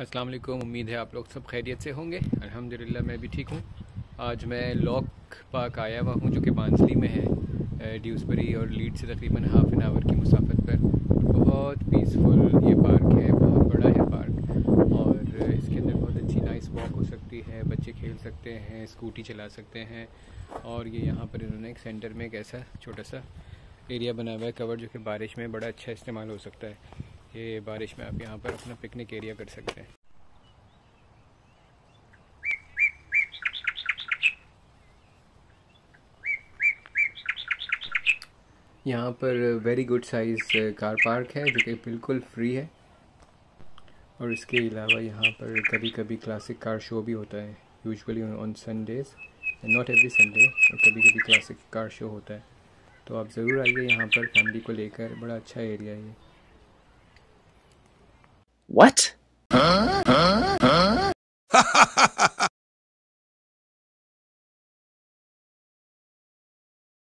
अस्सलाम वालेकुम, उम्मीद है आप लोग सब खैरियत से होंगे। अल्हम्दुलिल्लाह, मैं भी ठीक हूँ। आज मैं लॉक पार्क आया हुआ हूँ, जो कि बांसली में है ड्यूसबरी और लीड से तकरीबन हाफ़ एन आवर की मुसाफत पर। बहुत पीसफुल ये पार्क है, बहुत बड़ा है पार्क। और इसके अंदर बहुत अच्छी नाइस वॉक हो सकती है, बच्चे खेल सकते हैं स्कूटी चला सकते हैं। और ये यहाँ पर इन्होंने एक सेंटर में एक ऐसा छोटा सा एरिया बनाया हुआ है कवर जो कि बारिश में बड़ा अच्छा इस्तेमाल हो सकता है। ये बारिश में आप यहाँ पर अपना पिकनिक एरिया कर सकते हैं। यहाँ पर very good size car park है जो कि बिल्कुल फ्री है। और इसके अलावा यहाँ पर कभी कभी क्लासिक कार शो भी होता है usually on Sundays not every Sunday कभी कभी क्लासिक कार शो होता है। तो आप ज़रूर आइए यहाँ पर फैमिली को लेकर बड़ा अच्छा एरिया है ये। What? Huh?